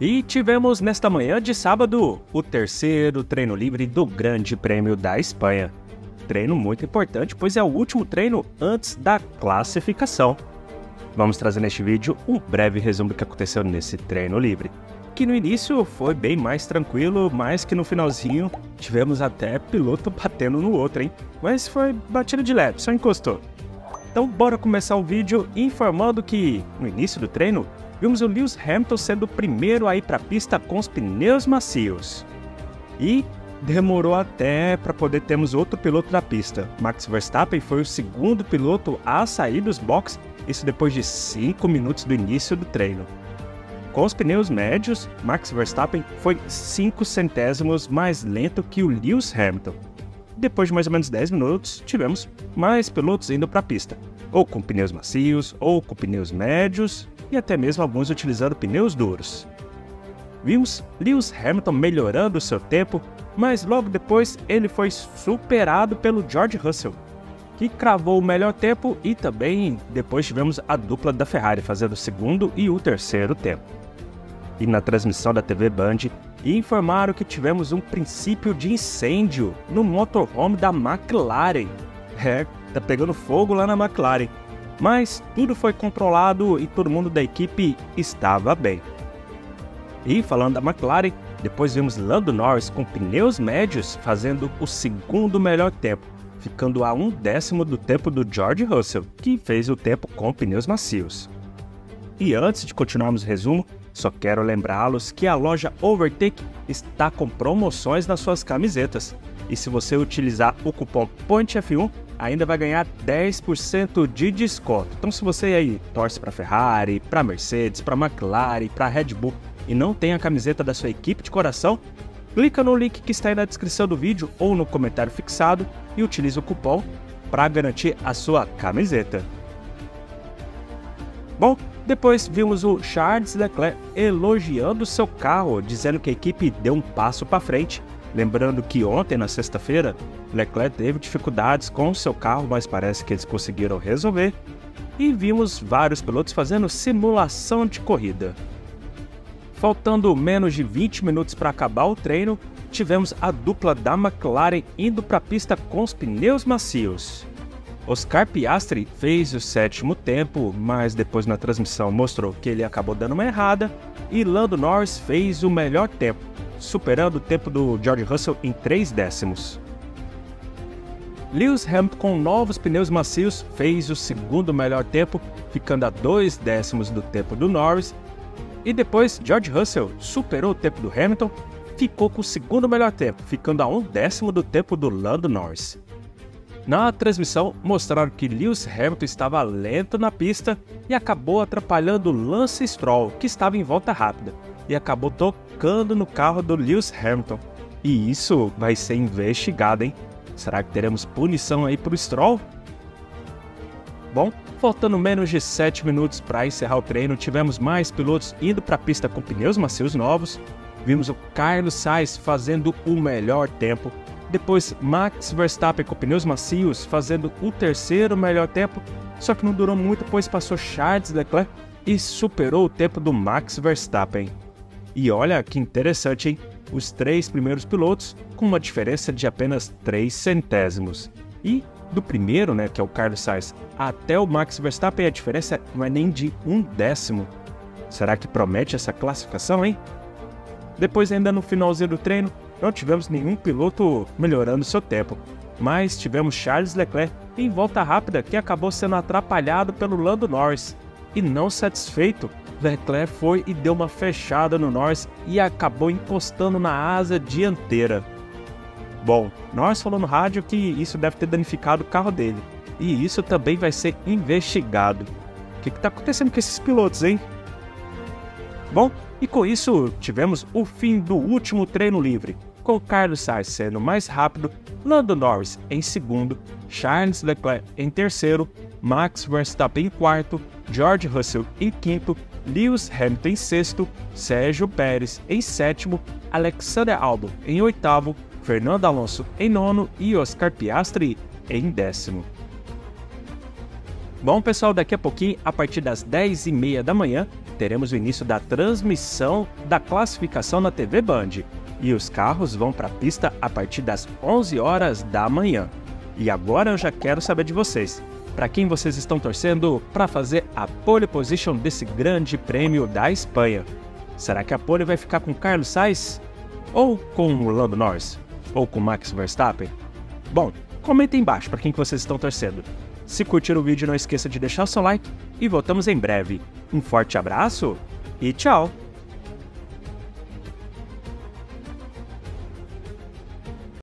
E tivemos nesta manhã de sábado o terceiro treino livre do Grande Prêmio da Espanha. Treino muito importante, pois é o último treino antes da classificação. Vamos trazer neste vídeo um breve resumo do que aconteceu nesse treino livre. Que no início foi bem mais tranquilo, mas que no finalzinho tivemos até piloto batendo no outro, hein? Mas foi batida de leve, só encostou. Então bora começar o vídeo informando que no início do treino vimos o Lewis Hamilton sendo o primeiro a ir para a pista com os pneus macios. E demorou até para poder termos outro piloto da pista. Max Verstappen foi o segundo piloto a sair dos boxes, isso depois de 5 minutos do início do treino. Com os pneus médios, Max Verstappen foi 5 centésimos mais lento que o Lewis Hamilton. Depois de mais ou menos 10 minutos, tivemos mais pilotos indo para a pista, ou com pneus macios, ou com pneus médios, e até mesmo alguns utilizando pneus duros. Vimos Lewis Hamilton melhorando seu tempo, mas logo depois ele foi superado pelo George Russell, que cravou o melhor tempo e também depois tivemos a dupla da Ferrari fazendo o segundo e o terceiro tempo. E na transmissão da TV Band informaram que tivemos um princípio de incêndio no motorhome da McLaren. É, tá pegando fogo lá na McLaren mas tudo foi controlado e todo mundo da equipe estava bem. E falando da McLaren, depois vimos Lando Norris com pneus médios fazendo o segundo melhor tempo, ficando a um décimo do tempo do George Russell, que fez o tempo com pneus macios. E antes de continuarmos o resumo, só quero lembrá-los que a loja Overtake está com promoções nas suas camisetas. E se você utilizar o cupom POINTF1, ainda vai ganhar 10% de desconto. Então se você aí torce para Ferrari, para Mercedes, para McLaren, para Red Bull e não tem a camiseta da sua equipe de coração, clica no link que está aí na descrição do vídeo ou no comentário fixado e utilize o cupom para garantir a sua camiseta. Bom, depois vimos o Charles Leclerc elogiando seu carro, dizendo que a equipe deu um passo para frente Lembrando que ontem, na sexta-feira, Leclerc teve dificuldades com seu carro, mas parece que eles conseguiram resolver. E vimos vários pilotos fazendo simulação de corrida. Faltando menos de 20 minutos para acabar o treino, tivemos a dupla da McLaren indo para a pista com os pneus macios. Oscar Piastri fez o sétimo tempo, mas depois na transmissão mostrou que ele acabou dando uma errada, e Lando Norris fez o melhor tempo, superando o tempo do George Russell em 3 décimos. Lewis Hamilton, com novos pneus macios, fez o segundo melhor tempo, ficando a 2 décimos do tempo do Norris. E depois, George Russell superou o tempo do Hamilton, ficou com o segundo melhor tempo, ficando a um décimo do tempo do Lando Norris. Na transmissão, mostraram que Lewis Hamilton estava lento na pista e acabou atrapalhando Lance Stroll, que estava em volta rápida e acabou tocando no carro do Lewis Hamilton. E isso vai ser investigado, hein? Será que teremos punição aí pro Stroll? Bom, faltando menos de 7 minutos para encerrar o treino, tivemos mais pilotos indo para a pista com pneus macios novos. Vimos o Carlos Sainz fazendo o melhor tempo. Depois, Max Verstappen com pneus macios fazendo o terceiro melhor tempo. Só que não durou muito, pois passou Charles Leclerc e superou o tempo do Max Verstappen. E olha que interessante, hein? Os três primeiros pilotos com uma diferença de apenas 3 centésimos. E do primeiro, né, que é o Carlos Sainz, até o Max Verstappen, a diferença não é nem de um décimo. Será que promete essa classificação, hein? Depois, ainda no finalzinho do treino, não tivemos nenhum piloto melhorando seu tempo, mas tivemos Charles Leclerc em volta rápida que acabou sendo atrapalhado pelo Lando Norris. E não satisfeito, Leclerc foi e deu uma fechada no Norris e acabou encostando na asa dianteira. Bom, Norris falou no rádio que isso deve ter danificado o carro dele, e isso também vai ser investigado. O que está acontecendo com esses pilotos, hein? Bom, e com isso tivemos o fim do último treino livre, com Carlos Sainz sendo mais rápido, Lando Norris em segundo, Charles Leclerc em terceiro, Max Verstappen em quarto, George Russell em quinto Lewis Hamilton em sexto, Sérgio Pérez em sétimo, Alexander Albon em oitavo, Fernando Alonso em nono e Oscar Piastri em décimo. Bom pessoal, daqui a pouquinho, a partir das 10h30 da manhã, teremos o início da transmissão da classificação na TV Band. E os carros vão para a pista a partir das 11 horas da manhã. E agora eu já quero saber de vocês. Para quem vocês estão torcendo para fazer a pole position desse grande prêmio da Espanha? Será que a pole vai ficar com Carlos Sainz? Ou com o Lando Norris? Ou com Max Verstappen? Bom, comentem embaixo para quem que vocês estão torcendo. Se curtiram o vídeo, não esqueça de deixar o seu like e voltamos em breve. Um forte abraço e tchau!